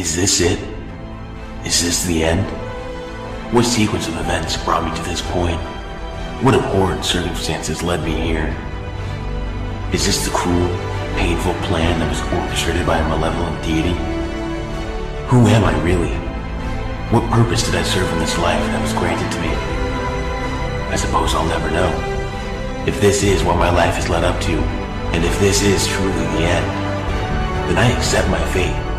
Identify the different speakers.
Speaker 1: Is this it? Is this the end? What sequence of events brought me to this point? What abhorrent circumstances led me here? Is this the cruel, painful plan that was orchestrated by a malevolent deity? Who am I really? What purpose did I serve in this life that was granted to me? I suppose I'll never know. If this is what my life has led up to, and if this is truly the end, then I accept my fate